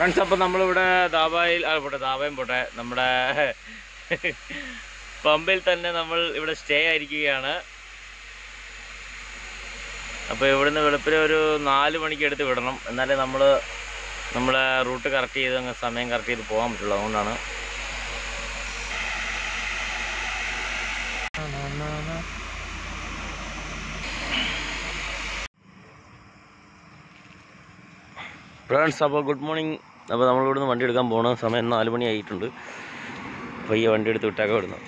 Friends അപ്പം നമ്മളിവിടെ ദാബായിൽ ആ പോട്ടെ ദാബയും പോട്ടെ. നമ്മുടെ പമ്പിൽ തന്നെ നമ്മൾ ഇവിടെ സ്റ്റേ ആയിരിക്കുകയാണ്. അപ്പോൾ ഇവിടുന്ന് വെളുപ്പിന് ഒരു നാല് മണിക്ക് എടുത്ത് വിടണം. എന്നാലേ നമ്മൾ നമ്മളെ റൂട്ട് കറക്റ്റ് ചെയ്ത് അങ്ങ് സമയം കറക്റ്റ് ചെയ്ത് പോകാൻ പറ്റുള്ളൂ. അതുകൊണ്ടാണ്. ഫ്രണ്ട്സ് അപ്പോൾ ഗുഡ് മോർണിംഗ് അപ്പോൾ നമ്മൾ ഇവിടുന്ന് വണ്ടി എടുക്കാൻ പോണ സമയം നാല് മണി ആയിട്ടുണ്ട്. അപ്പോൾ ഈ വണ്ടി എടുത്ത് വിട്ടേക്കാം ഇവിടുന്ന്.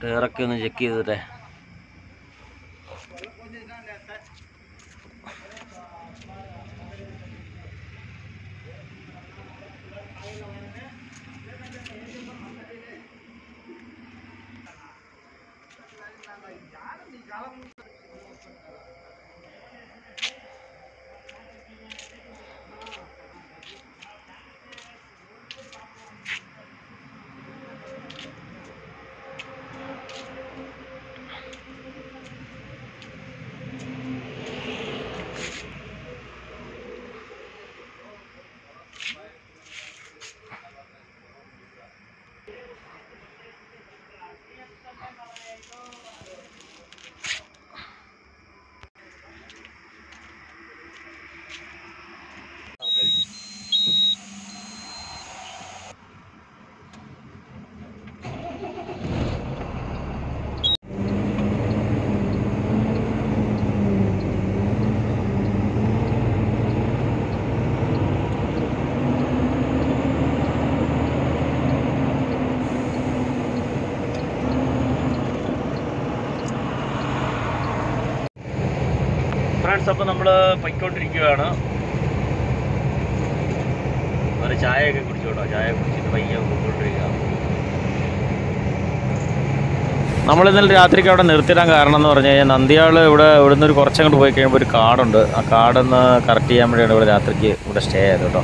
ടയറൊക്കെ ഒന്ന് ചെക്ക് ചെയ്തിട്ടെ. ഫ്രണ്ട്സ് അപ്പോൾ നമ്മൾ പൊയ്ക്കൊണ്ടിരിക്കുകയാണ് ഒരു ചായയൊക്കെ കുടിച്ചോട്ടോ. ചായ കുടിച്ചിട്ട് പയ്യെ പോയിക്കൊണ്ടിരിക്കുക നമ്മൾ ഇന്നലെ രാത്രിക്ക് അവിടെ നിർത്തിടാൻ കാരണം എന്ന് പറഞ്ഞു കഴിഞ്ഞാൽ നന്ദിയാൾ ഇവിടെ ഇവിടുന്ന് ഒരു കുറച്ചങ്ങോട്ട് പോയി കഴിയുമ്പോൾ ഒരു കാടുണ്ട്. ആ കാടൊന്ന് കറക്റ്റ് ചെയ്യാൻ വേണ്ടിയാണ് ഇവിടെ രാത്രിക്ക് ഇവിടെ സ്റ്റേ ചെയ്തത് കേട്ടോ.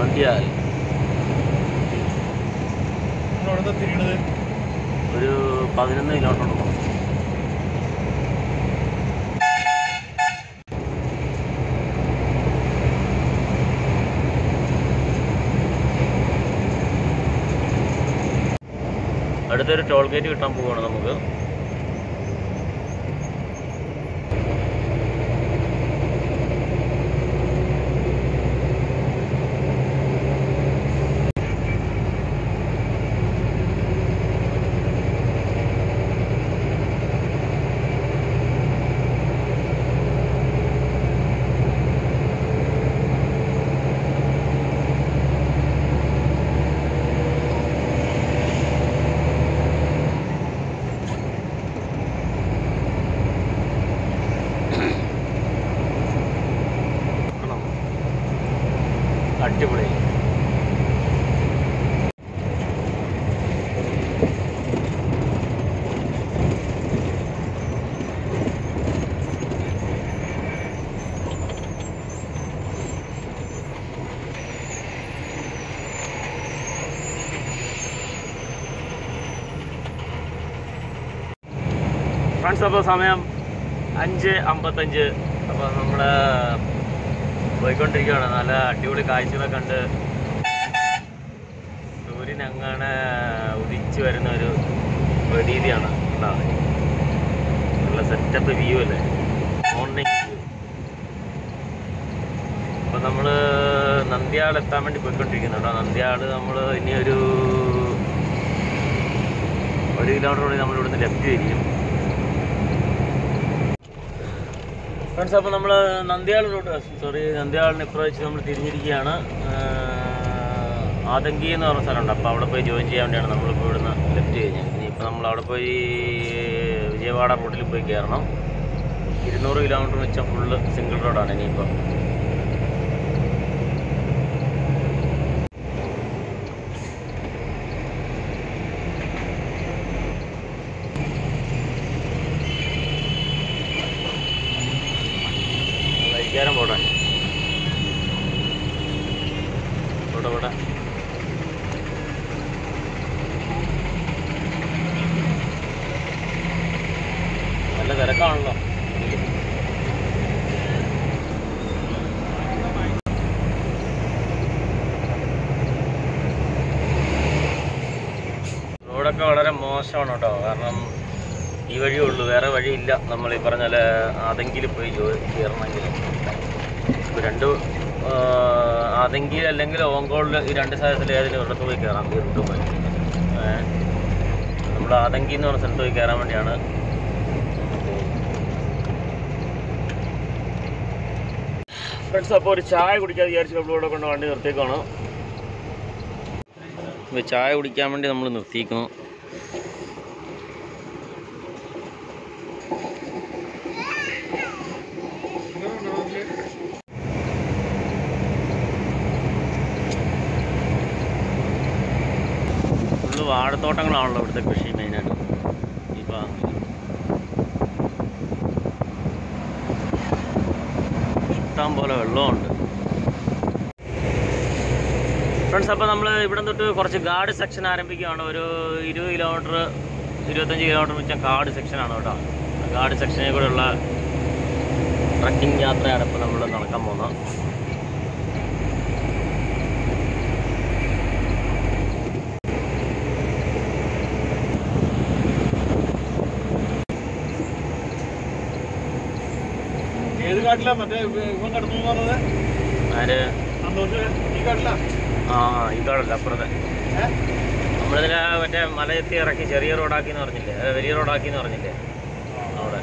നന്ദിയാൽ ഒരു പതിനൊന്ന് കിലോമീറ്റർ അടുത്തൊരു ടോൾ ഗേറ്റ് കിട്ടാൻ പോവുകയാണ് നമുക്ക് അടിപൊളി ഫ്രണ്ട്സ് അപ്പോൾ സമയം അഞ്ച് അമ്പത്തഞ്ച്. അപ്പോൾ നമ്മൾ പോയിക്കൊണ്ടിരിക്കുകയാണ്. നല്ല അടിപൊളി കാഴ്ചകളൊക്കെ കണ്ട് സൂര്യൻ അങ്ങനെ ഉദിച്ചു വരുന്ന ഒരു പ്രതീതിയാണ് ഉണ്ടാവുന്നത് നല്ല സെറ്റപ്പ് വ്യൂ അല്ലേ? മോർണിംഗ് വ്യൂ അപ്പോൾ നമ്മൾ നന്ദിയാൾ എത്താൻ വേണ്ടി പോയിക്കൊണ്ടിരിക്കുന്നുണ്ടോ നന്ദിയാൾ നമ്മൾ ഇനി ഒരു ഒരു കിലോമീറ്റർ കൂടി നമ്മൾ ഇവിടുന്ന് ലെഫ്റ്റ് തിരിക്കും ഫ്രണ്ട്സ് അപ്പോൾ നമ്മൾ നന്ദിയാളിലോട്ട് സോറി നന്ദിയാളിന് ഇപ്പുറം നമ്മൾ തിരിഞ്ഞിരിക്കുകയാണ്. ആതങ്കി എന്ന് പറഞ്ഞ സ്ഥലമുണ്ട്. അപ്പോൾ അവിടെ പോയി ജോയിൻ ചെയ്യാൻ വേണ്ടിയാണ് നമ്മളിപ്പോൾ ഇവിടുന്ന് ലെഫ്റ്റ് കഴിഞ്ഞത്. ഇനിയിപ്പോൾ നമ്മൾ അവിടെ പോയി വിജയവാഡ റോഡിൽ പോയി കയറണം ഇരുന്നൂറ് കിലോമീറ്റർ വെച്ച ഫുള്ള് സിംഗിൾ റോഡാണ് ഇനിയിപ്പോൾ വൈകാരം പോട്ടെ പോട്ടെ പോട്ടെ റോഡൊക്കെ വളരെ മോശമാണ് കേട്ടോ കാരണം ഈ വഴിയേ ഉള്ളൂ വേറെ വഴിയില്ല നമ്മൾ ഈ പറഞ്ഞ പോലെ അതെങ്കിൽ പോയി ജോ കയറണമെങ്കിൽ ഇപ്പോൾ രണ്ട് അതെങ്കിൽ അല്ലെങ്കിൽ ഓങ്കോളിൽ ഈ രണ്ട് സ്ഥലത്തിൽ ഏതെങ്കിലും ഒരിടത്ത് പോയി കയറാം പോയി. നമ്മൾ ആതങ്കി എന്ന് പറഞ്ഞ സ്ഥലത്ത് പോയി കയറാൻ വേണ്ടിയാണ് ഫ്രണ്ട്സ് അപ്പോൾ ഒരു ചായ കുടിക്കാൻ വിചാരിച്ച് നമ്മളിവിടെ കൊണ്ട് വണ്ടി നിർത്തിയേക്കാണ്. ചായ കുടിക്കാൻ വേണ്ടി നമ്മൾ നിർത്തിയിരിക്കുന്നു ഫുള്ള് വാഴത്തോട്ടങ്ങളാണല്ലോ ഇവിടുത്തെ കൃഷി മെയിനായിട്ട്. ഭാഗങ്ങളിൽ ഇഷ്ടം പോലെ വെള്ളമുണ്ട് ഫ്രണ്ട്സ് അപ്പോൾ നമ്മൾ ഇവിടെ തൊട്ട് കുറച്ച് ഗാർഡ് സെക്ഷൻ ആരംഭിക്കുകയാണ്. ഒരു ഇരുപത് കിലോമീറ്റർ ഇരുപത്തഞ്ച് കിലോമീറ്റർ മിച്ചം ഗാർഡ് സെക്ഷനാണ് കേട്ടോ. ഗാർഡ് സെക്ഷനിൽ കൂടെയുള്ള ട്രക്കിംഗ് യാത്രയാണ് ഇപ്പോൾ നമ്മൾ നടക്കാൻ പോകുന്നത് ഏത് കാട്ടിലാ മറ്റേ ഇവൻ കടന്നു പറഞ്ഞത്? ആര്? ഈ കാട്ടിലാ? ആ ഈ കാടല്ല അപ്പുറത്തെ. ഏ? മറ്റേ മലയെത്തി ഇറക്കി ചെറിയ റോഡാക്കി എന്ന് പറഞ്ഞില്ലേ? വലിയ റോഡാക്കി എന്ന് പറഞ്ഞില്ലേ? അവിടെ.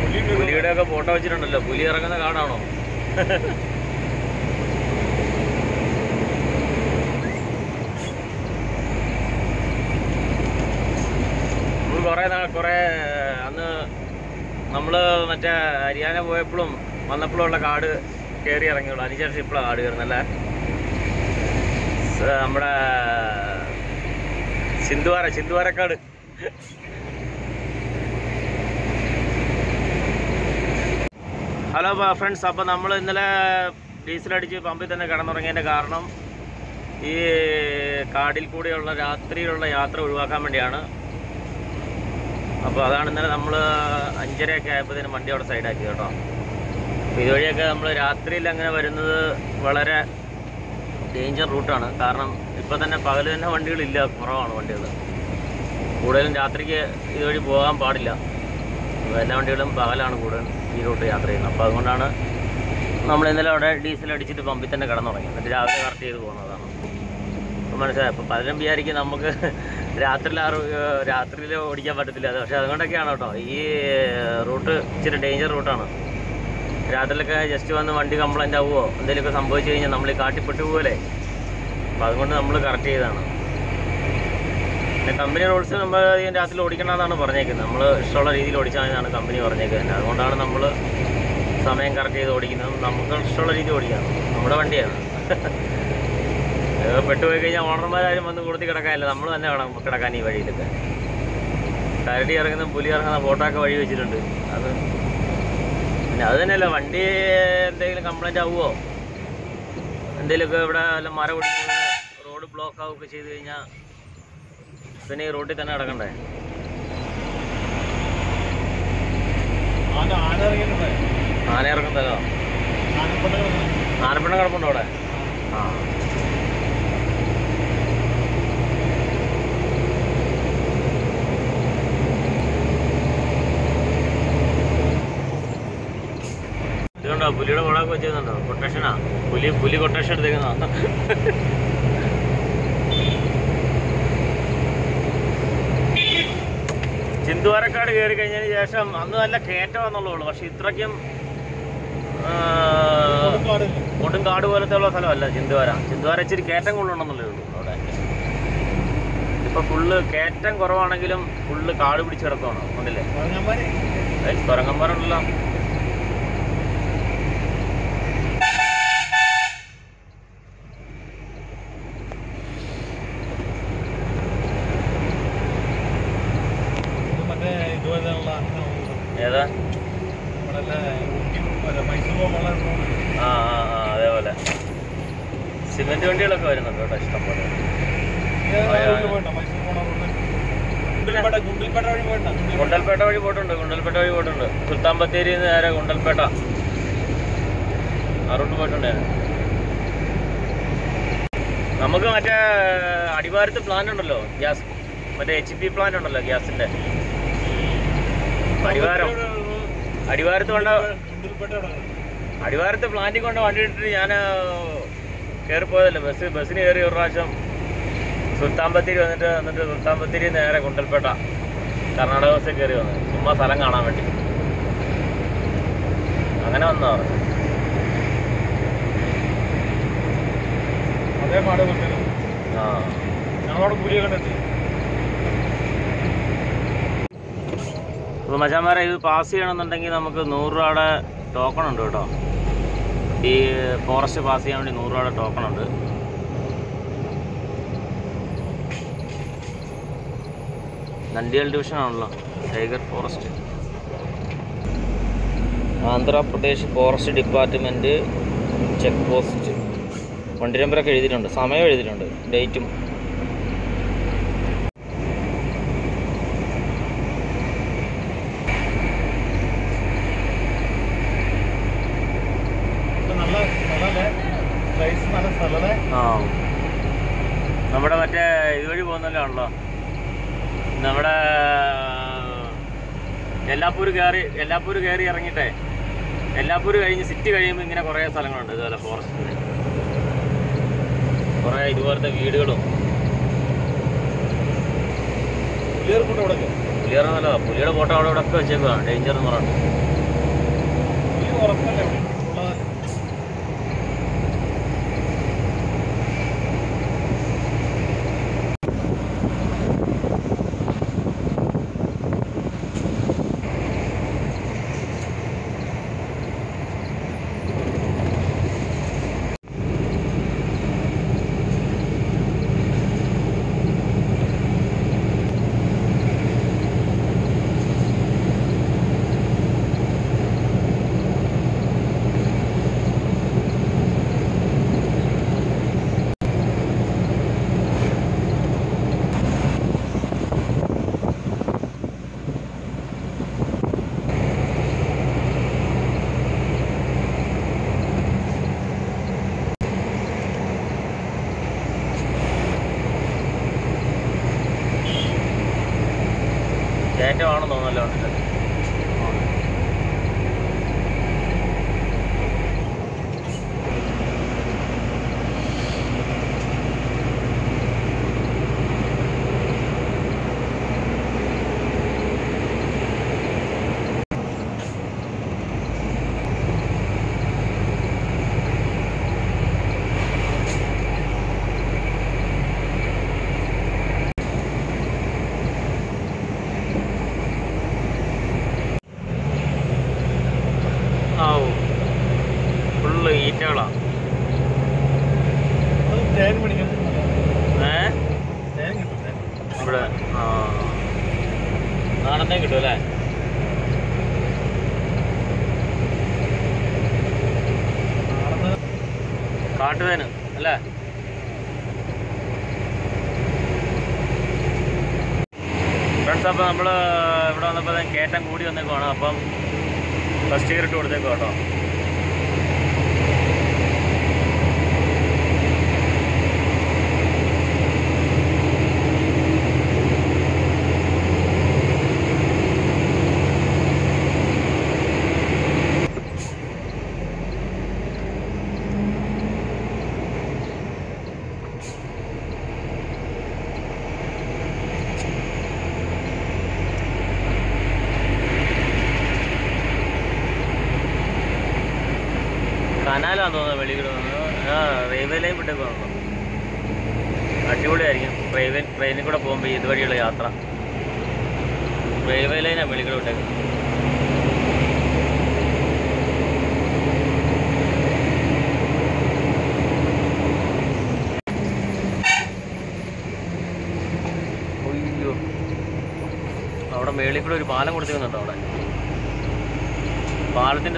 പുലി പുലിയുടെ ഒക്കെ ഫോട്ടോ വെച്ചിട്ടുണ്ടല്ലോ. പുലി ഇറങ്ങുന്ന കാടാണോ? കുറേ നാൾ കുറേ അന്ന് നമ്മൾ മറ്റേ ഹരിയാന പോയപ്പോഴും വന്നപ്പോഴും ഉള്ള കാട് കയറി ഇറങ്ങിയുള്ളൂ അതിനുശേഷം ഇപ്പോഴാണ് കാട് കയറുന്നല്ലേ നമ്മുടെ സിന്ധുവാര സിന്ധുവാരക്കാട്. ഹലോ ഫ്രണ്ട്സ് അപ്പോൾ നമ്മൾ ഇന്നലെ ഡീസലടിച്ച് പമ്പിൽ തന്നെ കിടന്നുറങ്ങിയതിന്റെ കാരണം ഈ കാടിൽ കൂടെയുള്ള രാത്രിയിലുള്ള യാത്ര ഒഴിവാക്കാൻ വേണ്ടിയാണ്. അപ്പോൾ അതാണ് ഇന്നലെ നമ്മൾ അഞ്ചരയൊക്കെ ആയപ്പോഴത്തേനും വണ്ടി അവിടെ സൈഡാക്കി കേട്ടോ. അപ്പോൾ ഇതുവഴിയൊക്കെ നമ്മൾ രാത്രിയിൽ അങ്ങനെ വരുന്നത് വളരെ ഡേഞ്ചർ റൂട്ടാണ് കാരണം ഇപ്പോൾ തന്നെ പകൽ തന്നെ വണ്ടികളില്ല കുറവാണ് വണ്ടികൾ കൂടുതലും രാത്രിക്ക് ഇതുവഴി പോകാൻ പാടില്ല. എല്ലാ വണ്ടികളും പകലാണ് കൂടുതൽ ഈ റൂട്ട് യാത്ര ചെയ്യുന്നത്. അപ്പോൾ അതുകൊണ്ടാണ് നമ്മൾ ഇന്നലെ അവിടെ ഡീസൽ അടിച്ചിട്ട് പമ്പിൽ തന്നെ കിടന്നുറങ്ങി എന്നിട്ട് രാവിലെ കറക്റ്റ് ചെയ്ത് പോകുന്നതാണ്. മനസ്സിലായി. അപ്പോൾ പലരും വിചാരിക്കും നമുക്ക് രാത്രിയിൽ രാത്രിയിൽ ഓടിക്കാൻ പറ്റത്തില്ല. പക്ഷേ അതുകൊണ്ടൊക്കെയാണ് കേട്ടോ. ഈ റൂട്ട് ഇച്ചിരി ഡേഞ്ചർ റൂട്ടാണ് രാത്രിയിലൊക്കെ ജസ്റ്റ് വന്ന് വണ്ടി കംപ്ലൈന്റ് ആവുമോ എന്തെങ്കിലുമൊക്കെ സംഭവിച്ചു കഴിഞ്ഞാൽ നമ്മൾ ഈ കാട്ടിപ്പെട്ട് പോകല്ലേ അപ്പോൾ അതുകൊണ്ട് നമ്മൾ കറക്റ്റ് ചെയ്തതാണ്. പിന്നെ കമ്പനി റൂൾസ് നമ്മൾ അധികം രാത്രി ഓടിക്കണമെന്നാണ് പറഞ്ഞേക്കുന്നത്. നമ്മൾ ഇഷ്ടമുള്ള രീതിയിൽ ഓടിച്ചാൽ മതിയെന്നാണ് കമ്പനി പറഞ്ഞേക്കുന്നത്. അതുകൊണ്ടാണ് നമ്മൾ സമയം കറക്റ്റ് ചെയ്ത് ഓടിക്കുന്നത്. നമുക്ക് ഇഷ്ടമുള്ള രീതിയിൽ ഓടിക്കാം. നമ്മുടെ വണ്ടിയാണ്. പെട്ടുപോയി കഴിഞ്ഞാൽ ഓണർമാരും വന്ന് കൊടുത്തി കിടക്കാനില്ല. നമ്മൾ തന്നെ വേണം കിടക്കാൻ ഈ വഴിയിലൊക്കെ. കരടി ഇറങ്ങുന്ന പുലി ഇറങ്ങുന്ന ഫോട്ടോ ഒക്കെ വഴി വെച്ചിട്ടുണ്ട്. അത് പിന്നെ അത് തന്നെയല്ല വണ്ടി എന്തെങ്കിലും കംപ്ലൈന്റ് ആവുമോ എന്തെങ്കിലുമൊക്കെ ഇവിടെ വല്ല മരം ഒടിഞ്ഞ് റോഡ് ബ്ലോക്ക് ആവുകയൊക്കെ ചെയ്ത് കഴിഞ്ഞാൽ പിന്നെ ഈ റോഡിൽ തന്നെ കിടക്കണ്ടേ? ആന ആനപ്പട്ട ആനപ്പിണ്ണം കിടപ്പുണ്ടോ അവിടെ. ആ. ഇതുകൊണ്ടോ പുലിയുടെ പടമൊക്കെ വെച്ചിരുന്നുണ്ടോ? കൊട്ടേഷനാ പുലി പുലി കൊട്ടേഷൻ എടുത്തേക്കുന്ന. ചിന്തുവാരക്കാട് കയറി കഴിഞ്ഞതിന് ശേഷം അന്ന് നല്ല കയറ്റം എന്നുള്ളൂ പക്ഷെ ഇത്രയ്ക്കും കൊടും ഒട്ടും കാട് പോലത്തെ ഉള്ള സ്ഥലമല്ല ചിന്തുവാര. ചിന്തുവാര ഇച്ചിരി കയറ്റം കൊള്ളണമെന്നുള്ളേ ഉള്ളൂ അവിടെ. ഇപ്പൊ ഫുള്ള് കയറ്റം കുറവാണെങ്കിലും ഫുള്ള് കാട് പിടിച്ച് കിടക്കുകയാണ് പറഞ്ഞമാരെ കുരങ്ങന്മാരുണ്ടല്ലോ ഇത് മറ്റേ ഇതുപോലെയുള്ള ഏതാ നമ്മുടെ ഊട്ടി മറ്റേ മൈസൂർ പോകുമ്പോൾ ആ ആ ആ അതേപോലെ സിമെന്റ് വണ്ടികളൊക്കെ വരുന്നുണ്ട് കേട്ടോ ഇഷ്ടം പോലെ പോയിട്ടോ മൈസൂർ പോണ റോഡ് ഗുണ്ടൽപേട്ട ഗുണ്ടൽപേട്ട വഴി പോയിട്ടാ ഗുണ്ടൽപേട്ട വഴി പോയിട്ടുണ്ട് ഗുണ്ടൽപേട്ട വഴി പോയിട്ടുണ്ട് ബത്തേരി നേരെ ഗുണ്ടൽപേട്ട. ആ റൂട്ട് പോയിട്ടുണ്ടായിരുന്നു നമുക്ക് മറ്റേ അടിവാരത്ത് പ്ലാന്റ് ഉണ്ടല്ലോ ഗ്യാസ് മറ്റേ എച്ച് പി പ്ലാന്റ് ഉണ്ടല്ലോ ഗ്യാസിന്റെ. അടിവാരം. അടിവാരത്ത് കൊണ്ട അടിവാരത്ത് പ്ലാന്റിൽ കൊണ്ട് വണ്ടി ഇട്ടിട്ട് ഞാൻ കയറിപ്പോയതല്ലേ ബസ് ബസ്സിന് കയറി ഒരു പ്രാവശ്യം സുൽത്താൻ ബത്തേരി വന്നിട്ട് എന്നിട്ട് സുൽത്താൻ ബത്തേരി നേരെ കുണ്ടൽപേട്ട കർണാടക ബസ്സിൽ കയറി വന്നത് ചുമ്മാ സ്ഥലം കാണാൻ വേണ്ടി. അങ്ങനെ വന്നോ? അതേ പാട് ആ. കണ്ടെത്തി. അപ്പോൾ മച്ചാന്മാരെ ഇത് പാസ് ചെയ്യണമെന്നുണ്ടെങ്കിൽ നമുക്ക് നൂറ് രൂപയുടെ ടോക്കൺ ഉണ്ട് കേട്ടോ. ഈ ഫോറസ്റ്റ് പാസ് ചെയ്യാൻ വേണ്ടി നൂറ് രൂപയുടെ ടോക്കൺ ഉണ്ട്. നന്ദിയാൽ ഡിവിഷൻ ആണല്ലോ tiger forest Andhra Pradesh forest department check post വണ്ടി നമ്പറൊക്കെ എഴുതിയിട്ടുണ്ട് സമയം എഴുതിയിട്ടുണ്ട് ഡേറ്റും ആ നമ്മുടെ മറ്റേ ഇതുവഴി പോകുന്നല്ലോ ആണല്ലോ നമ്മുടെ എല്ലാപ്പൂർ കയറി എല്ലാപ്പൂർ കയറി ഇറങ്ങിയിട്ടേ എല്ലാപ്പൂര് കഴിഞ്ഞ് സിറ്റി കഴിയുമ്പോൾ ഇങ്ങനെ കുറേ സ്ഥലങ്ങളുണ്ട്. ഇതുപോലെ ഫോറസ്റ്റിൽ കുറേ ഇതുപോലത്തെ വീടുകളും. പുലിയറ നല്ലതാണ് പുലിയുടെ ഫോട്ടോ അവിടെ ഇവിടെ ഒക്കെ വെച്ചേക്കാണ് ഡേഞ്ചർ എന്ന് പറഞ്ഞിട്ട്. ഫസ്റ്റ് ഇയർ ഇട്ട് കൊടുത്തേക്കും കേട്ടോ കനാലാന്ന് തോന്നുന്നത് വെളിയിൽ വന്നത് ആ റെയിൽവേ ലൈൻ വിട്ടേക്ക് വന്നു അടിപൊളിയായിരിക്കും റെയിൽവേ ട്രെയിനിൽ കൂടെ പോകുമ്പോൾ ഇതുവഴിയുള്ള യാത്ര റെയിൽവേ ലൈനാണ് വെളിയിൽ കൂടെ വിട്ടേക്ക് അയ്യോ അവിടെ മേളിൽ കൂടെ ഒരു പാലം കൊടുത്തിരുന്നുണ്ടോ അവിടെ? പാലത്തിന്റെ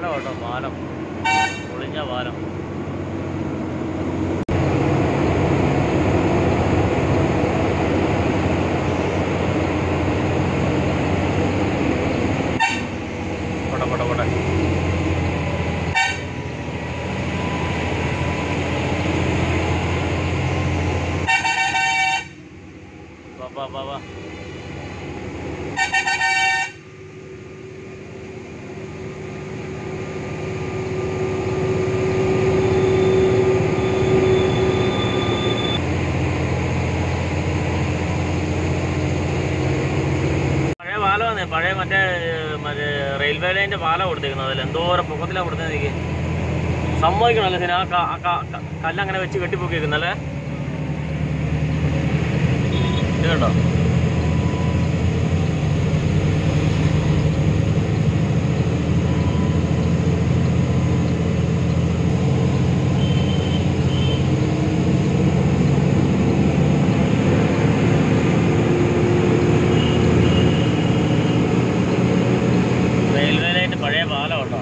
പാലം കേട്ടോ പാലം. പൊളിഞ്ഞ പാലം. പാലം കൊടുത്തേക്കുന്നത്. അതിൽ എന്തോരം പൊക്കത്തിലാണ് കൊടുത്തത് എനിക്ക്. സമ്മതിക്കണല്ലേ സിന ആ കല്ലങ്ങനെ വെച്ച് കെട്ടിപ്പൊക്കിയേക്കുന്നല്ലേ? ഇത് കണ്ടോ റെയിൽവേ ലൈന്റെ പഴയ പാലം കേട്ടോ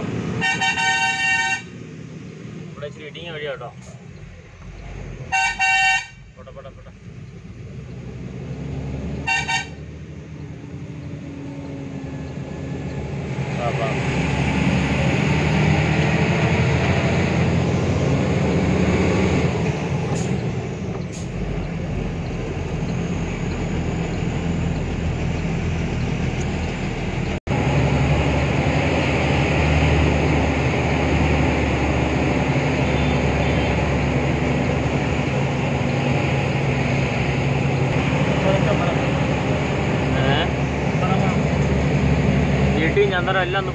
ഇവിടെ ഇച്ചിരി ഇടിങ്ങ വഴിയാ കേട്ടോ പോട്ടെ പോട്ടെ പോട്ടെ ആ, വാ. insanlar halden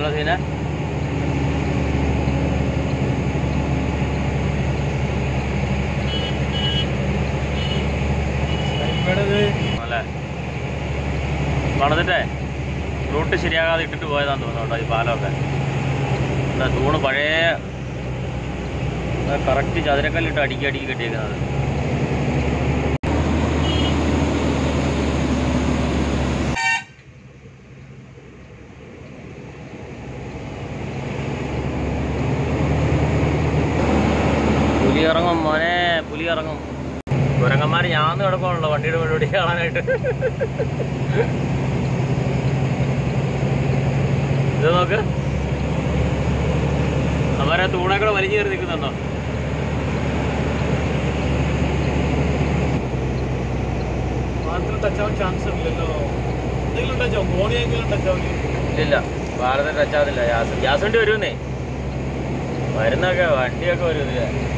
നല്ല സീനെ അല്ലേ? പണിതിട്ടേ റൂട്ട് ശരിയാകാതെ ഇട്ടിട്ട് പോയതാന്ന് തോന്നുന്നു കേട്ടോ ഈ പാലമൊക്കെ. എന്താ തൂണ് പഴയ കറക്റ്റ് ചതുരക്കല്ലിട്ട് അടുക്കി അടുക്കി കെട്ടിയേക്കുന്നത് പുലി ഇറങ്ങും മോനെ പുലി ഇറങ്ങും കുരങ്ങന്മാർ ഞാന്ന് കിടക്കുവാണല്ലോ വണ്ടിയുടെ പരിപാടി കാണാനായിട്ട് ഇത് നോക്ക്. അവരെ തൂണെ കൂടെ വലിഞ്ഞു കയറി നിൽക്കുന്നുണ്ടോ? ഇല്ലില്ല. ഭാരത ടച്ചാതില്ല ഗ്യാസ് ഗ്യാസ് വണ്ടി വരുമെന്നേ. വരുന്നൊക്കെ വണ്ടിയൊക്കെ വരും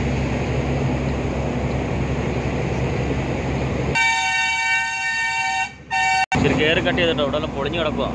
ഇച്ചിരി കയറി കട്ട് ചെയ്തിട്ടോ ഇവിടെ എല്ലാം കിടക്കുക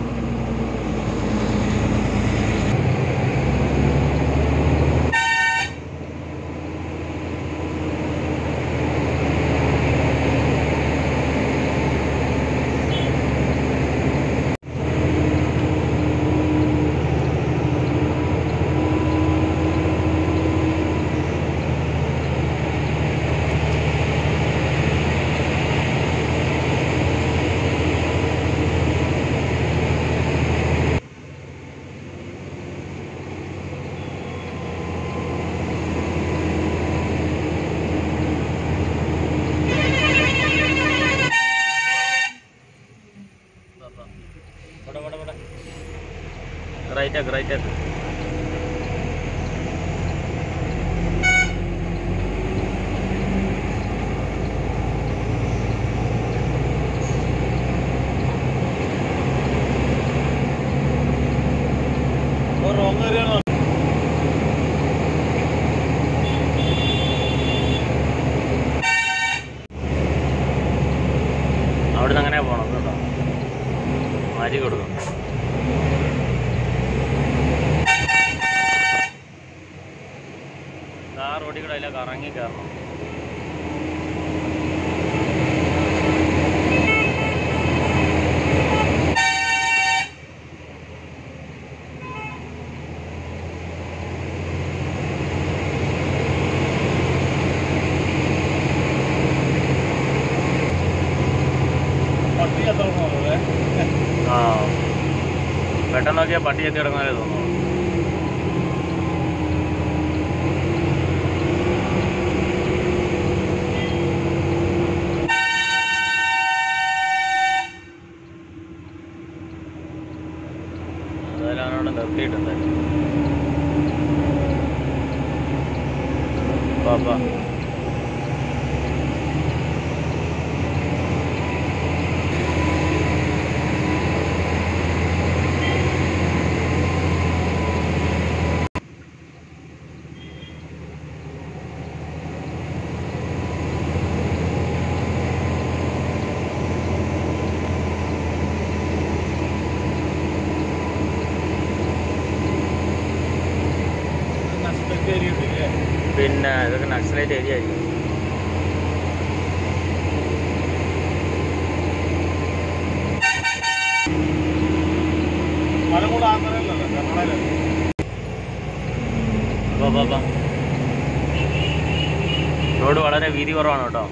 നോക്കിയാൽ പട്ടി ചെത്തി തോന്നുന്നു എന്തായാലും അവനവിടെ നിർത്തിയിട്ടുണ്ടായിരുന്നു പാപ്പ നഷ്ടത്തെ ഏരിയ ഉണ്ടല്ലേ പിന്നെ നക്സലൈറ്റ് ഏരിയ ആയിരിക്കും. റോഡ് വളരെ വീതി കുറവാണ് കേട്ടോ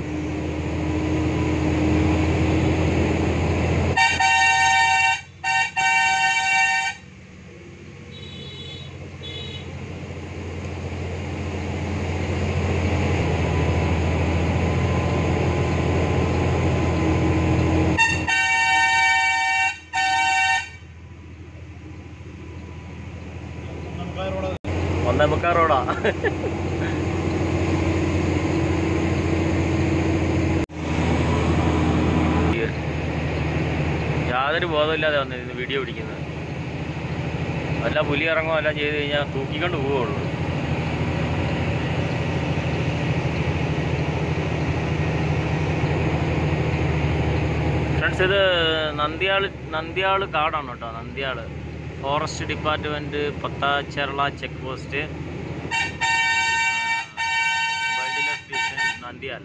നമുക്കവരോട് ഒന്നേ മുക്കാൽ റോഡാ യാതൊരു ബോധമില്ലാതെ വന്നിരുന്നു വീഡിയോ പിടിക്കുന്നത് വല്ല പുലി ഇറങ്ങുമോ എല്ലാം ചെയ്ത് കഴിഞ്ഞാൽ തൂക്കിക്കൊണ്ട് പോവുള്ളൂ ഫ്രണ്ട്സ് ഇത് നന്ദിയാൾ നന്ദിയാൾ കാടാണ് കേട്ടോ Nandyal. Forest department പത്താച്ചേരള check post. Wild life Nandyal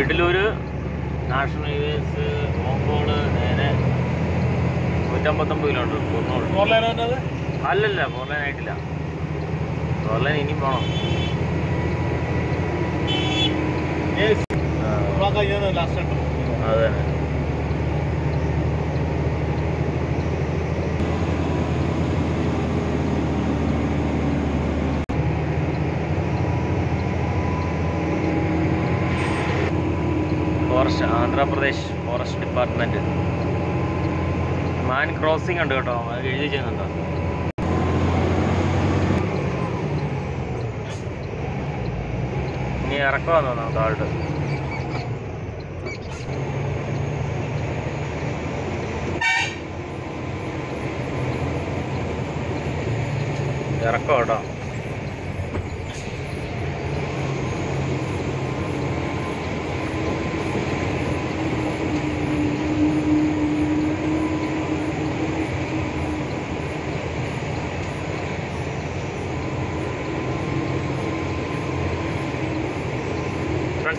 Giddalur national highways Ongole നേരെ നൂറ്റമ്പത്തൊമ്പത് കിലോമീറ്റർ വന്നത് അല്ലല്ല ഫോർ ലൈൻ ആയിട്ടില്ല. ഫോർ ലൈൻ ഇനിയും പോണം. അത് തന്നെ ഫോറസ്റ്റ് ആന്ധ്രാപ്രദേശ് ഫോറസ്റ്റ് ഡിപ്പാർട്ട്മെന്റ് മാൻ ക്രോസിംഗ് ഉണ്ട് കേട്ടോ. അത് എഴുതി ചെയ്യുന്നുണ്ടോ ഇനി ഇറക്കുവാന്ന് തോന്നുന്നു താഴോട്ട് ഇറക്കോ കേട്ടോ.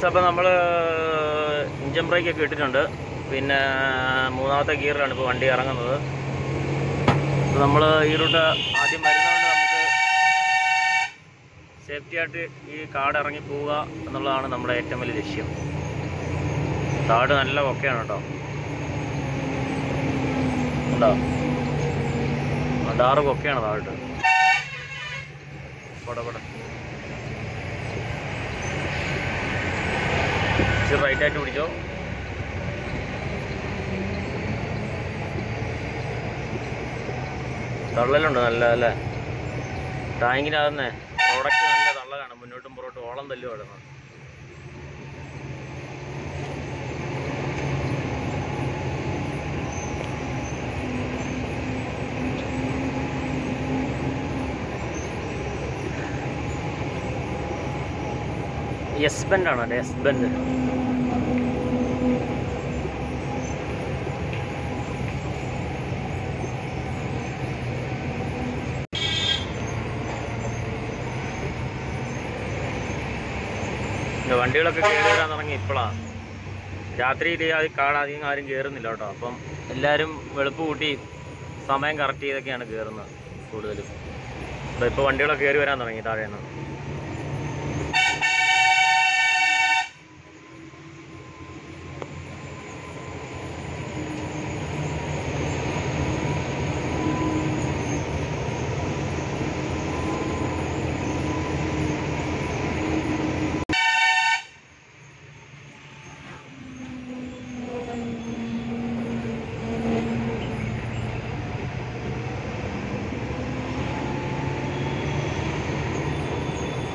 ഫ്രണ്ട്സ് അപ്പോൾ നമ്മൾ ഇഞ്ചൻ ബ്രേക്ക് ഒക്കെ ഇട്ടിട്ടുണ്ട്. പിന്നെ മൂന്നാമത്തെ ഗിയറിലാണ് ഇപ്പോൾ വണ്ടി ഇറങ്ങുന്നത്. നമ്മൾ ഈ റൂട്ട് ആദ്യം വരുന്നതുകൊണ്ട് നമുക്ക് സേഫ്റ്റി ആയിട്ട് ഈ കാട് ഇറങ്ങി പോവുക എന്നുള്ളതാണ് നമ്മുടെ ഏറ്റവും വലിയ ലക്ഷ്യം. കാട് നല്ല ഒക്കെയാണ് കേട്ടോ. ഉണ്ടോ? അടാറ് കൊക്കെയാണ് താഴോട്ട്. പോട്ടെ റൈറ്റ് ആയിട്ട് പിടിച്ചോ. തള്ളലുണ്ട് നല്ല അല്ലേ ടാങ്കിനകന്നെ പ്രോഡക്റ്റ് നല്ല തള്ളലാണ്. മുന്നോട്ടും പുറത്തും ഓളം തല്ലു കിടന്നു യെസ് ബെൻഡ് ആണോ? യെസ് ബെൻഡ് വണ്ടികളൊക്കെ കയറി വരാൻ തുടങ്ങി ഇപ്പോഴാണ് രാത്രിയിൽ അത് കാണാധികം ആരും കയറുന്നില്ല കേട്ടോ. അപ്പം എല്ലാവരും വെളുപ്പ് കൂട്ടി സമയം കറക്റ്റ് ചെയ്തൊക്കെയാണ് കയറുന്നത് കൂടുതലും. അപ്പോൾ ഇപ്പോൾ വണ്ടികളൊക്കെ കയറി വരാൻ തുടങ്ങി താഴെ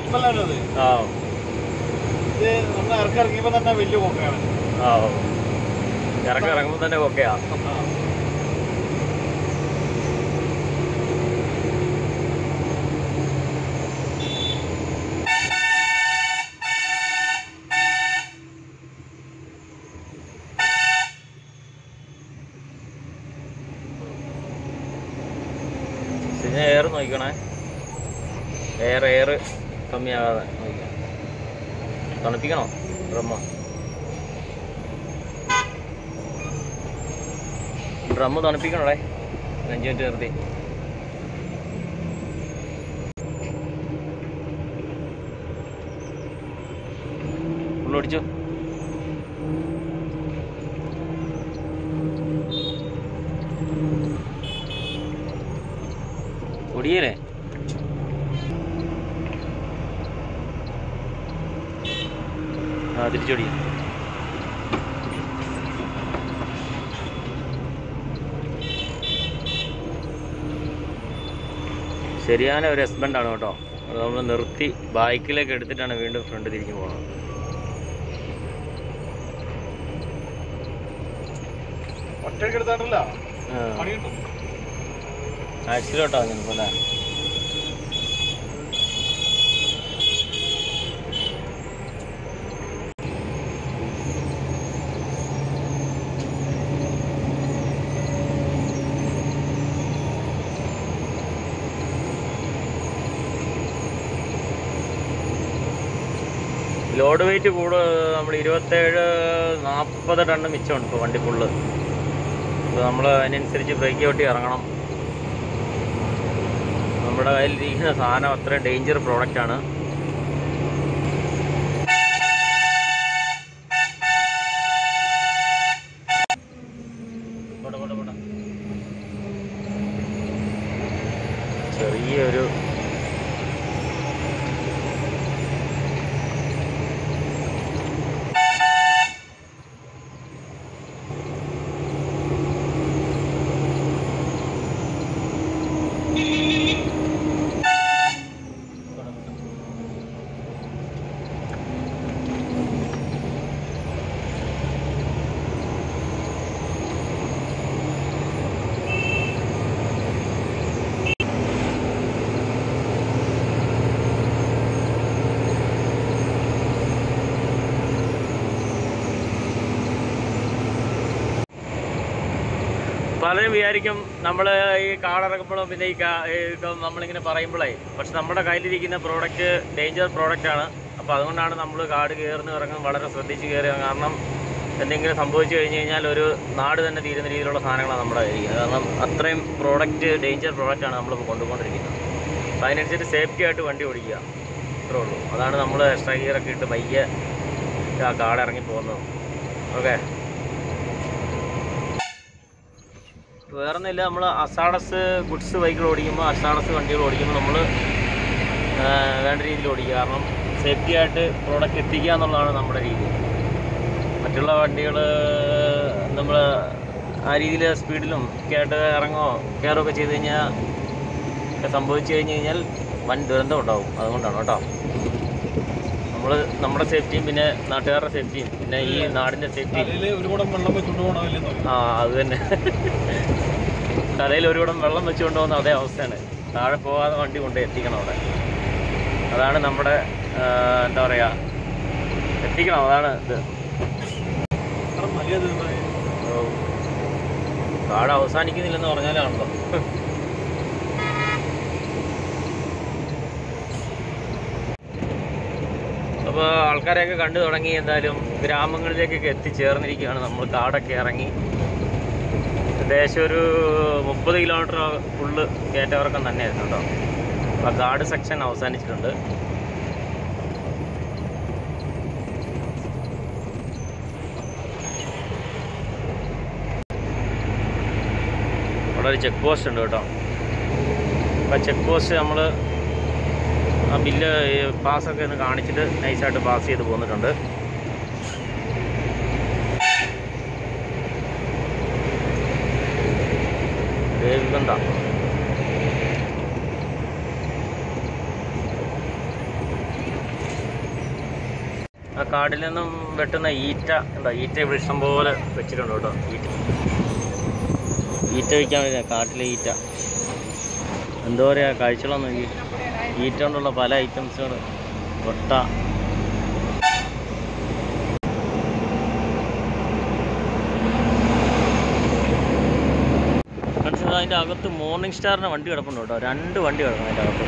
ഇപ്പല്ലല്ലോ അത് ആ ഇത് നമ്മൾ ഇറക്കി ഇറക്കിയപ്പോൾ തന്നെ വലിയ കൊക്കയാണ് ആ ഇറക്കം ഇറങ്ങുമ്പോൾ തന്നെ ഓക്കെയാ പിന്നെ എയർ നോക്കണേ എയർ എയർ കമ്മിയാകാതെ നോക്കണം തണുപ്പിക്കണോ ഡ്രമ്മ ഡ്രമ്മ് തണുപ്പിക്കണോടെ? അഞ്ച് മിനിറ്റ് നിർത്തി. ഉള്ളൊടിച്ചു ഒടിയല്ലേ ആ തിരിച്ചോടി ശരിயான ഒരു ഹസ്ബൻഡ് ആണ് കേട്ടോ. അത് നമ്മൾ നിർത്തി ബൈക്കിലേക്ക് എടുത്തിട്ടാണ് വീണ്ടും ഫ്രണ്ട് തിരിഞ്ഞു പോകുന്നത് ഒറ്റയ്ക്ക് പണി കിട്ടും. ആക്സിഡന്റ് ലോഡ് വെയിറ്റ് കൂട് നമ്മൾ ഇരുപത്തേഴ് നാൽപ്പത് ടണ്ണ് മിച്ചമുണ്ട് ഇപ്പോൾ വണ്ടി ഫുള്ള് അപ്പോൾ നമ്മൾ അതിനനുസരിച്ച് ബ്രേക്ക് ചവിട്ടി ഇറങ്ങണം. നമ്മുടെ കയ്യിലിരിക്കുന്ന സാധനം അത്രയും ഡേഞ്ചർ പ്രോഡക്റ്റ് ആണ്. പോട്ടെ, പോട്ടെ, പോട്ടെ. ചെറിയൊരു പലരും വിചാരിക്കും നമ്മൾ ഈ കാടിറക്കുമ്പോഴും പിന്നെ ഈ നമ്മളിങ്ങനെ പറയുമ്പോഴേ പക്ഷെ നമ്മുടെ കയ്യിലിരിക്കുന്ന പ്രോഡക്റ്റ് ഡേഞ്ചർ പ്രോഡക്റ്റ് ആണ്. അപ്പോൾ അതുകൊണ്ടാണ് നമ്മൾ കാട് കയറുന്ന ഇറങ്ങാൻ വളരെ ശ്രദ്ധിച്ച് കയറുക കാരണം എന്തെങ്കിലും സംഭവിച്ചു കഴിഞ്ഞ് കഴിഞ്ഞാൽ ഒരു നാട് തന്നെ തീരുന്ന രീതിയിലുള്ള സാധനങ്ങളാണ് നമ്മുടെ കയ്യിരിക്കുന്നത് കാരണം അത്രയും പ്രോഡക്റ്റ് ഡേഞ്ചർ പ്രോഡക്റ്റാണ് നമ്മളിപ്പോൾ കൊണ്ടുപോകൊണ്ടിരിക്കുന്നത് അപ്പോൾ അതിനനുസരിച്ച് സേഫ്റ്റി ആയിട്ട് വണ്ടി ഓടിക്കുക. അത്രേ ഉള്ളൂ. അതാണ് നമ്മൾ എക്സ്ട്രാ ഗിയറൊക്കെ ഇട്ട് പയ്യെ ആ കാട് ഇറങ്ങി പോകുന്നത്. ഓക്കെ? വേറൊന്നുമില്ല നമ്മൾ അസാഡസ് ഗുഡ്സ് ബൈക്കുകൾ ഓടിക്കുമ്പോൾ അസാഡസ് വണ്ടികൾ ഓടിക്കുമ്പോൾ നമ്മൾ വേണ്ട രീതിയിൽ ഓടിക്കുക. കാരണം സേഫ്റ്റി ആയിട്ട് പ്രോഡക്റ്റ് എത്തിക്കുക എന്നുള്ളതാണ് നമ്മുടെ രീതി. മറ്റുള്ള വണ്ടികൾ നമ്മൾ ആ രീതിയിൽ സ്പീഡിലും ഒക്കെ ആയിട്ട് ഇറങ്ങുകയോ കയറുകയൊക്കെ ചെയ്ത് കഴിഞ്ഞാൽ ഒക്കെ സംഭവിച്ചു കഴിഞ്ഞ് കഴിഞ്ഞാൽ വൻ ദുരന്തം ഉണ്ടാവും. അതുകൊണ്ടാണ് കേട്ടോ. നമ്മൾ നമ്മുടെ സേഫ്റ്റിയും പിന്നെ നാട്ടുകാരുടെ സേഫ്റ്റിയും പിന്നെ ഈ നാടിന്റെ സേഫ്റ്റിയും ആ അത് തന്നെ. തലയിൽ ഒരു കുടം വെള്ളം വെച്ചുകൊണ്ട് പോകുന്ന അതേ അവസ്ഥയാണ്. താഴെ പോകാതെ വണ്ടി കൊണ്ട് എത്തിക്കണം അവിടെ. അതാണ് നമ്മുടെ എന്താ പറയുക എത്തിക്കണം. അതാണ് ഇത്. താഴെ അവസാനിക്കുന്നില്ലെന്ന് പറഞ്ഞാലാണല്ലോ. അപ്പോൾ ആൾക്കാരെയൊക്കെ കണ്ടു തുടങ്ങി. എന്തായാലും ഗ്രാമങ്ങളിലേക്കൊക്കെ എത്തിച്ചേർന്നിരിക്കുകയാണ്. നമ്മൾ കാടൊക്കെ ഇറങ്ങി. ഏകദേശം ഒരു മുപ്പത് കിലോമീറ്റർ ഫുള്ള് കയറ്റവർക്കം തന്നെയായിരുന്നു കേട്ടോ. അപ്പോൾ ഗാർഡ് സെക്ഷൻ അവസാനിച്ചിട്ടുണ്ട്. അവിടെ ഒരു ചെക്ക് പോസ്റ്റ് ഉണ്ട് കേട്ടോ. അപ്പോൾ ചെക്ക് പോസ്റ്റ് നമ്മൾ ആ ബില്ല് പാസ്സൊക്കെ ഒന്ന് കാണിച്ചിട്ട് നൈസായിട്ട് പാസ് ചെയ്ത് പോന്നിട്ടുണ്ട്. ദേവികന്ത ആ കാടിൽ നിന്നും വെട്ടുന്ന ഈറ്റ എന്താ ഈറ്റ ഇഷ്ടം പോലെ വെച്ചിട്ടുണ്ട് കേട്ടോ ഈറ്റ. ഈറ്റ വയ്ക്കാൻ വേണ്ടി കാട്ടിലെ ഈറ്റ. എന്തോ പറയുക കാഴ്ചകളൊന്നും ഈറ്റ കൊണ്ടുള്ള പല ഐറ്റംസുകൾ കൊട്ട ഫ്രണ്ട്സ് ഇതാ അതിന്റെ അകത്ത് മോർണിംഗ് സ്റ്റാറിന്റെ വണ്ടി കിടപ്പുണ്ട് കേട്ടോ. രണ്ട് വണ്ടി കിടക്കണം അതിന്റെ അകത്ത്.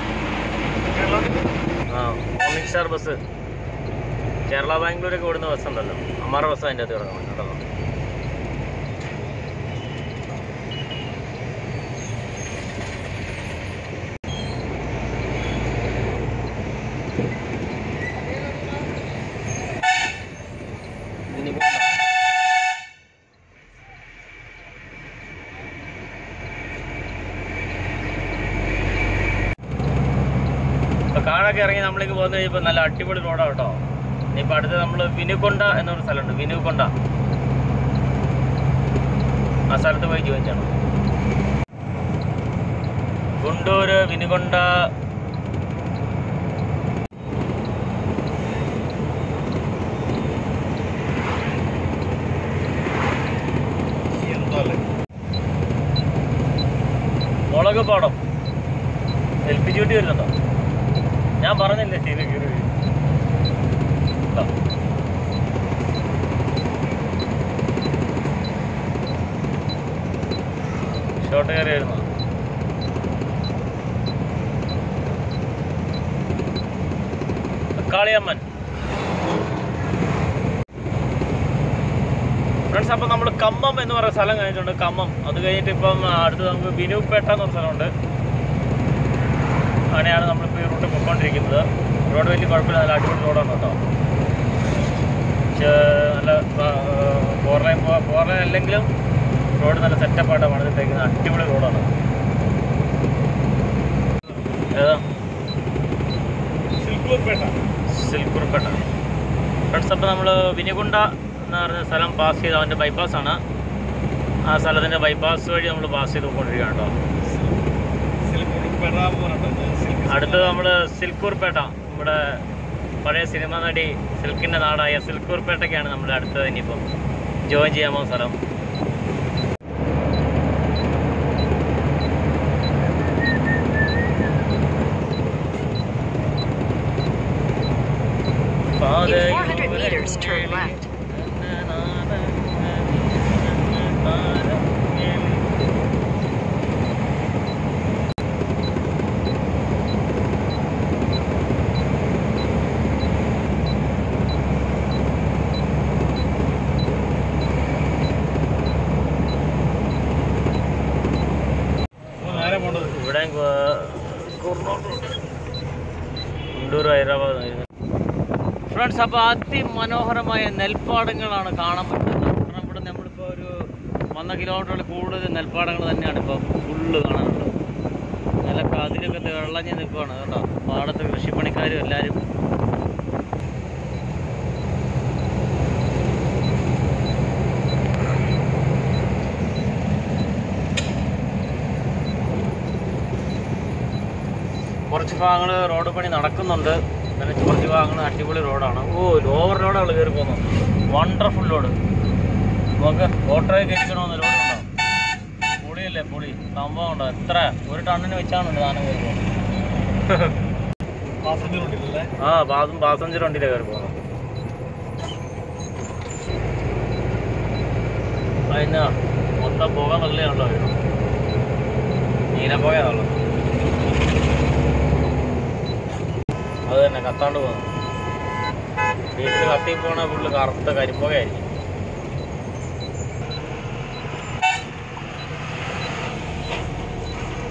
ആ മോർണിംഗ് സ്റ്റാർ ബസ് കേരള ബാംഗ്ലൂരൊക്കെ ഓടുന്ന ബസ്സുണ്ടല്ലോ അമ്മാറ ബസ് അതിന്റെ അകത്ത് കിടക്കണം കേട്ടോ ഇനി പോകണ്ട. ഇപ്പൊ ഇറങ്ങി നമ്മളിലേക്ക് പോകുന്ന കഴിഞ്ഞപ്പോൾ നല്ല അടിപൊളി റോഡാണ് കേട്ടോ. ഇനിയിപ്പോൾ അടുത്ത് നമ്മൾ വിനുകൊണ്ട എന്നൊരു സ്ഥലമുണ്ട്. വിനുകൊണ്ട. ആ സ്ഥലത്ത് പോയി ജോയിൻ ഗുണ്ടൂർ ഗുണ്ടൂര് വിനുകൊണ്ട. മുളക് പാടം. എൽ പി ജി വണ്ടി വരുന്നുണ്ടോ? ഞാൻ പറഞ്ഞില്ലേ ശരി കയറി ഷോട്ട് കയറി വരുന്നു കാളിയമ്മൻ. ഫ്രണ്ട്സ് അപ്പം നമ്മൾ കമ്മം എന്ന് പറയുന്ന സ്ഥലം കഴിഞ്ഞിട്ടുണ്ട്. കമ്മം അത് കഴിഞ്ഞിട്ട് ഇപ്പം അടുത്ത് നമുക്ക് ബിനുപേട്ട എന്ന് പറഞ്ഞ സ്ഥലമുണ്ട്. അങ്ങനെയാണ് നമ്മളിപ്പോൾ ഈ പോയിക്കൊണ്ടിരിക്കുന്നത് റോഡ് വലിയ കുഴപ്പമില്ല നല്ല അടിപൊളി റോഡാണ് കേട്ടോ. പക്ഷേ നല്ല ഫോർ ലൈൻ ഫോർ ലൈൻ അല്ലെങ്കിലും റോഡ് നല്ല സെറ്റപ്പായിട്ടാണ് പണിതിട്ടേക്കുന്നത്. അടിപൊളി റോഡാണ്. ഏതാ? സിൽക്കൂർ പേട്ട സിൽക്കുർപ്പേട്ട ഫ്രണ്ട്സ് അപ്പോൾ നമ്മൾ വിനികുണ്ട എന്ന് പറഞ്ഞ സ്ഥലം പാസ് ചെയ്ത് അവന്റെ ബൈപ്പാസാണ് ആ സ്ഥലത്തിന്റെ ബൈപ്പാസ് വഴി നമ്മൾ പാസ് ചെയ്ത് പോയിക്കൊണ്ടിരിക്കുകയാണ് കേട്ടോ. സിൽക്കൂർ അടുത്തത് നമ്മൾ സിൽക്കൂർപേട്ട നമ്മുടെ പഴയ സിനിമ നടി സിൽക്കിന്റെ നാടായ സിൽക്കൂർപേട്ടയ്ക്കാണ് നമ്മുടെ അടുത്തത് ഇനിയിപ്പം ജോയിൻ ചെയ്യാൻ പോകുന്ന സ്ഥലം In 400 meters, turn left. അപ്പോൾ നേരെ പോണ്ടത് ഇവിടെ കുണ്ടൂർ ഹൈദരാബാദ് അപ്പോൾ അതിമനോഹരമായ നെൽപ്പാടങ്ങളാണ് കാണാൻ പറ്റുന്നത്. കാരണം ഇവിടെ നമ്മളിപ്പോൾ ഒരു വന്ന കിലോമീറ്ററിൽ കൂടുതൽ നെൽപ്പാടങ്ങൾ തന്നെയാണ് ഇപ്പോൾ ഫുള്ള് കാണാനുള്ളത്. നിലയ്ക്ക് അതിലൊക്കെ വെള്ളഞ്ഞ് നിൽക്കുവാണ് കേട്ടോ. പാടത്ത് കൃഷിപ്പണിക്കാരും എല്ലാവരും കുറച്ച് ഭാഗങ്ങൾ റോഡ് പണി നടക്കുന്നുണ്ട്. പിന്നെ കുറച്ച് ഭാഗങ്ങൾ അടിപൊളി റോഡാണ്. ഓ ലോവർ റോഡാണ് കയറി പോകുന്നത് വണ്ടർഫുൾ റോഡ് നമുക്ക് ഓട്ടോയെ കഴിക്കണമെന്ന് റോഡ് ഉണ്ടോ? പൊളിയല്ലേ പൊളി? സംഭവം ഉണ്ടോ? എത്ര? ഒരു ടണ്ണിന് വെച്ചാണ് സാധനം കയറി പോകുന്നത് ആ പാസും പാസഞ്ചർ വണ്ടിയിലാണ് കയറി പോകുന്നത് അതിന് മൊത്തം പോകാൻ നല്ലതാണല്ലോ നീല പോയാണല്ലോ തന്നെ കത്താണ്ട് പോകുന്നു വീട്ടിൽ കത്തി പോണ ഫുള്ള് കറുത്ത കരിപ്പുകയായിരിക്കും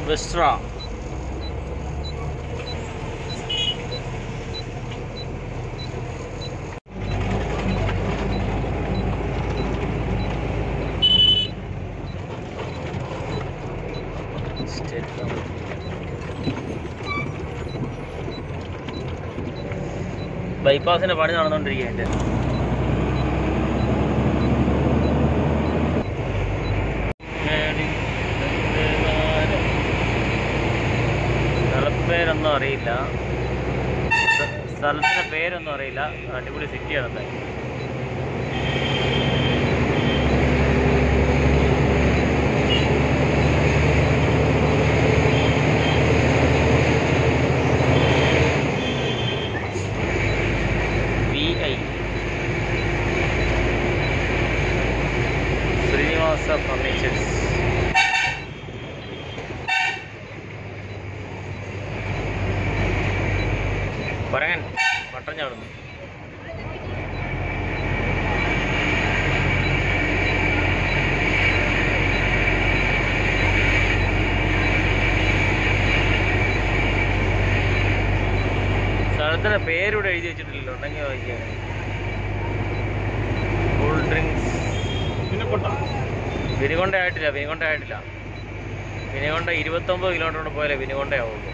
വെസ്ട്ര ബൈപ്പാസിന്റെ പണി നടന്നുകൊണ്ടിരിക്കുകയുണ്ട് സ്ഥലപ്പേരൊന്നും അറിയില്ല സ്ഥ- സ്ഥലത്തിന്റെ പേരൊന്നും അറിയില്ല. അടിപൊളി സിറ്റിയാണ് എന്തായാലും. സ്ഥലത്തിന്റെ പേരൂടെ എഴുതി വെച്ചിട്ടില്ലല്ലോ? ഉണ്ടെങ്കിൽ വായിക്കാൻ കൂൾ ഡ്രിങ്ക്സ് വിനികൊണ്ട. ആയിട്ടില്ല വിനികൊണ്ട ആയിട്ടില്ല വിനികൊണ്ട ഇരുപത്തൊമ്പത് കിലോമീറ്റർ കൊണ്ട് പോയാലേ വിനികൊണ്ട ആവുള്ളൂ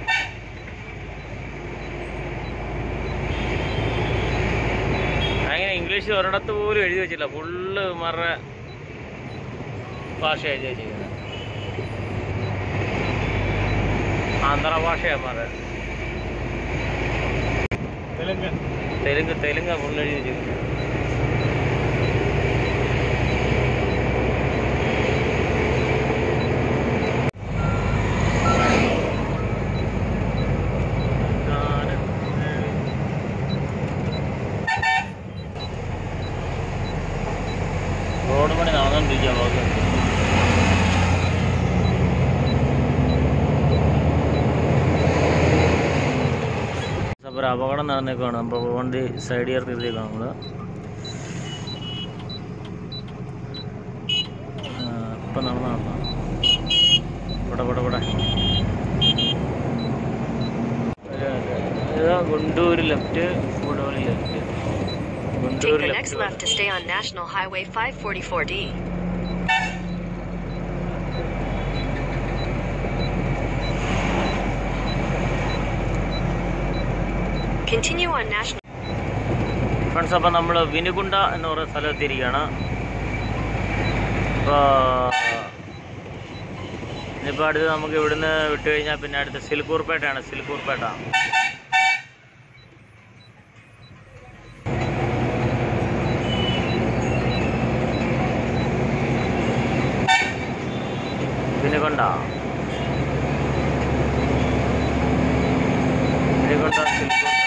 അങ്ങനെ ഇംഗ്ലീഷ് ഒരിടത്ത് പോലും എഴുതി വെച്ചില്ല ഫുള്ള് മറ ഭാഷ എഴുതി വെച്ചിരിക്കുന്നത്. ആന്ധ്ര ഭാഷയാണ് മറ തെലുങ്കൻ തെലുങ്ക് തെലുങ്ക് ഫുള്ള് എഴുതി വെച്ചിരിക്കുന്നത് റോഡ് പണി നടന്നുകൊണ്ടിരിക്കുക നമുക്ക് അപ്പോൾ ഒരു അപകടം നടന്നേക്കാണ് നമ്മൾ വണ്ടി സൈഡ് ചേർത്തിരിക്കുകയാണ് നമ്മൾ ഇപ്പം നടന്ന നടന്ന. ഇവിടെ ഇവിടെ ഇവിടെ. ഇതാ Guntur left ഗുഡോളി left. Guntur Take the next left left to stay on National Highway 544D. Friends അപ്പോൾ നമ്മൾ വിനുകുണ്ട എന്ന് പറയുന്ന സ്ഥലത്തിരിക്കുകയാണ് അപ്പോൾ ഇനിയിപ്പോൾ അടുത്ത് നമുക്ക് ഇവിടുന്ന് വിട്ട് കഴിഞ്ഞാൽ പിന്നെ അടുത്ത് സിൽക്കൂർപേട്ടയാണ് സിൽക്കൂർപേട്ട വിനുകൊണ്ട വിനുകൊണ്ട സിൽക്കൂർപേട്ട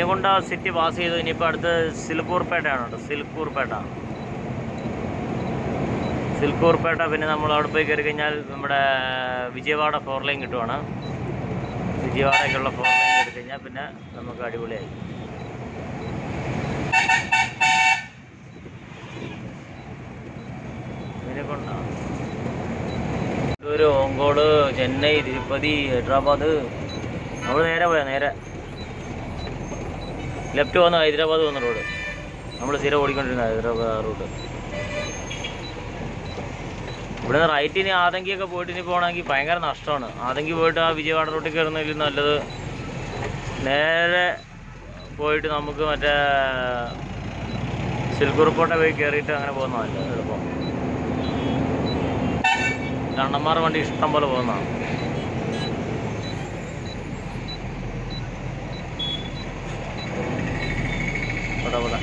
വിനുകൊണ്ട സിറ്റി പാസ് ചെയ്തു. ഇനിയിപ്പോൾ അടുത്ത് സിൽക്കൂർപേട്ടയാണ് കേട്ടോ സിൽക്കൂർപേട്ട. സിൽക്കൂർപേട്ട പിന്നെ നമ്മൾ അവിടെ പോയി കയറി കഴിഞ്ഞാൽ നമ്മുടെ വിജയവാഡ ഫോർ ലൈൻ കിട്ടുവാണ്. വിജയവാഡയ്ക്കുള്ള ഫോർ ലൈൻ കയറി കഴിഞ്ഞാൽ പിന്നെ നമുക്ക് അടിപൊളിയായി. ഓങ്കോട് ചെന്നൈ തിരുപ്പതി ഹൈദരാബാദ്. നമ്മൾ നേരെ പോയാ നേരെ. ലെഫ്റ്റ് പോകുന്ന ഹൈദരാബാദ് പോകുന്ന റോഡ് നമ്മൾ സ്ഥിരം ഓടിക്കൊണ്ടിരുന്ന ഹൈദരാബാദ് റൂട്ട് ഇവിടുന്ന് റൈറ്റിന് ആതങ്കിയൊക്കെ പോയിട്ട് ഇനി പോകണമെങ്കിൽ ഭയങ്കര നഷ്ടമാണ്. ആതങ്കി പോയിട്ട് ആ വിജയവാഡ റൂട്ടിൽ കയറുന്നതിൽ നല്ലത്. നേരെ പോയിട്ട് നമുക്ക് മറ്റേ സിൽക്കുറുപ്പോട്ടെ പോയി കയറിയിട്ട് അങ്ങനെ പോകുന്നതല്ല എളുപ്പം. കണ്ണന്മാർ വണ്ടി ഇഷ്ടം പോലെ പോകുന്നതാണ് ഇവിടെ ഇവിടെ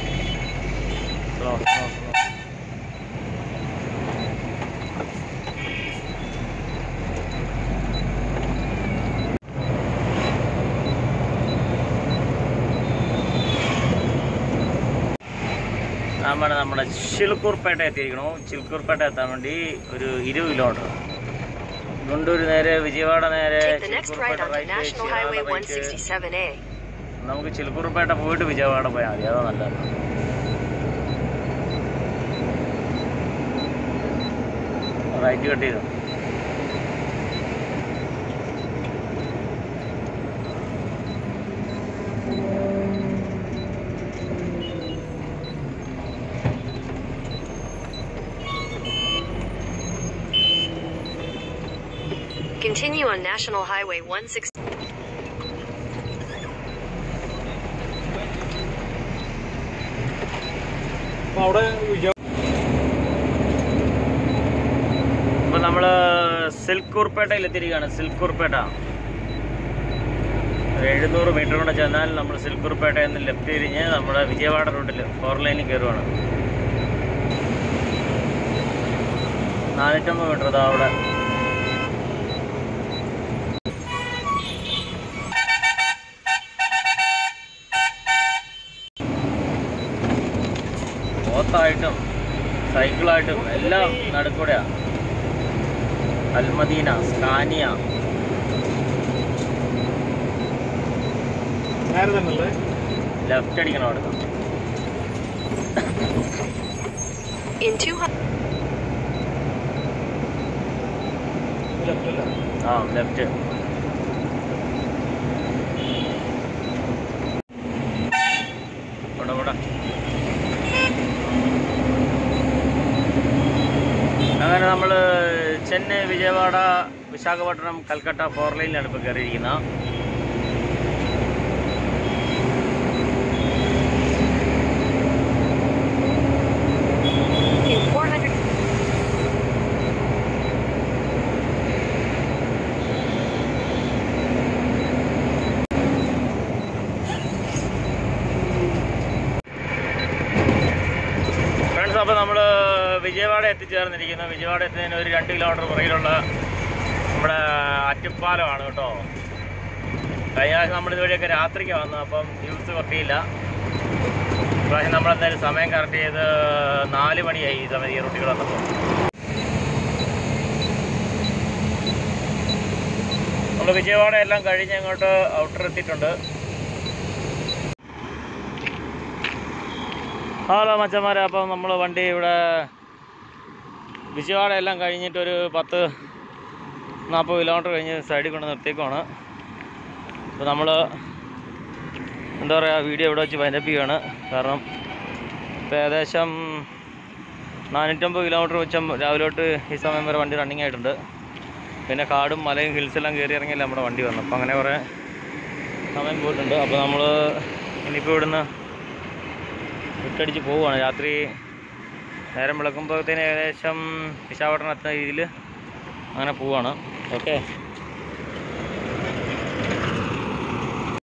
സ്ലോ സ്ലോ സ്ലോ ചിൽക്കൂർപേട്ട എത്തിയിരിക്കണു ചിൽക്കൂർപേട്ട എത്താൻ വേണ്ടി ഒരു ഇരുപത് കിലോമീറ്റർ ഗുണ്ടൂർ നേരെ വിജയവാഡ നേരെ Take the next right ചിൽക്കൂർപേട്ട onto right, National ചീരാള Highway right. 167A. നമുക്ക് ചിൽക്കൂർപേട്ട പോയിട്ട് വിജയവാഡ പോയാൽ മതി അതാ നല്ലത് റൈറ്റ് കട്ട് ചെയ്തു Continue on National Highway 160. അപ്പൊ അവിടെ വിജയ അപ്പോൾ നമ്മൾ സിൽക്കൂർപേട്ടയിൽ എത്തിയിരിക്കുകയാണ്. സിൽക്കൂർപേട്ട. എഴുന്നൂറ് മീറ്റർ കൂടെ ചെന്നാൽ നമ്മൾ സിൽക്കൂർപേട്ടയിൽ നിന്ന് ലെഫ്റ്റ് തിരിഞ്ഞ് നമ്മുടെ വിജയവാഡ റൂട്ടിൽ ഫോർ ലൈനിൽ കയറുവാണ് നാനൂറ്റമ്പത് മീറ്റർ അതാ അവിടെ. സൈക്കിളായിട്ടും എല്ലാം നടുക്കൂടെയാണ് അൽമദീന സ്കാനിയ ലെഫ്റ്റ് അടിക്കണം അവിടെ. In 200. ലെഫ്റ്റ് ആ ലെഫ്റ്റ് ഇവിടെ ഇവിടെ അങ്ങനെ നമ്മൾ വിജയവാഡ വിശാഖപട്ടണം കൽക്കട്ട ഫോർ ലൈനിലാണ് ഇപ്പോൾ കയറിയിരിക്കുന്നത് In 400. ഫ്രണ്ട്സ് അപ്പോൾ നമ്മൾ വിജയവാഡ എത്തിച്ചേർന്നിരിക്കുന്നു. വിജയവാഡ എത്തുന്നതിന് ഒരു രണ്ട് കിലോമീറ്റർ പുറകിലുള്ള നമ്മുടെ അറ്റിപ്പാലമാണ് കേട്ടോ. കഴിഞ്ഞ പ്രാവശ്യം നമ്മൾ ഇതുവഴിയൊക്കെ രാത്രിക്ക് വന്നു അപ്പം ന്യൂസ് പറ്റിയില്ല ഇപ്രാവശ്യം നമ്മളെന്തായാലും സമയം കറക്റ്റ് ചെയ്ത് നാല് മണിയായി ഈ സമയത്ത് ഈ റൂട്ടിൽ വന്നപ്പോൾ. നമ്മൾ വിജയവാഡ എല്ലാം കഴിഞ്ഞ് അങ്ങോട്ട് ഔട്ടർ എത്തിയിട്ടുണ്ട്. ഹലോ മച്ചന്മാരെ അപ്പം നമ്മൾ വണ്ടി ഇവിടെ വിജയവാഡ എല്ലാം കഴിഞ്ഞിട്ട് ഒരു പത്ത് നാൽപ്പത് കിലോമീറ്റർ കഴിഞ്ഞ് സൈഡിൽ കൊണ്ട് നിർത്തിയേക്കുവാണ്. അപ്പോൾ നമ്മൾ എന്താ പറയുക വീഡിയോ ഇവിടെ വെച്ച് വൈൻഡപ്പിക്കുകയാണ് കാരണം ഇപ്പോൾ ഏകദേശം നാനൂറ്റമ്പത് കിലോമീറ്റർ വെച്ച രാവിലെ തൊട്ട് ഈ സമയം വരെ വണ്ടി റണ്ണിങ് ആയിട്ടുണ്ട്. പിന്നെ കാടും മലയും ഹിൽസെല്ലാം കയറി ഇറങ്ങിയല്ലേ നമ്മുടെ വണ്ടി വന്നു അപ്പോൾ അങ്ങനെ കുറേ സമയം പോയിട്ടുണ്ട്. അപ്പോൾ നമ്മൾ ഇനിയിപ്പോൾ ഇവിടുന്ന് വിട്ടടിച്ച് പോവുകയാണ് രാത്രി നേരം വിളക്കുമ്പോഴത്തേന് ഏകദേശം വിശാഖപട്ടണം എത്തുന്ന രീതിയിൽ അങ്ങനെ പോവുകയാണ് ഓക്കെ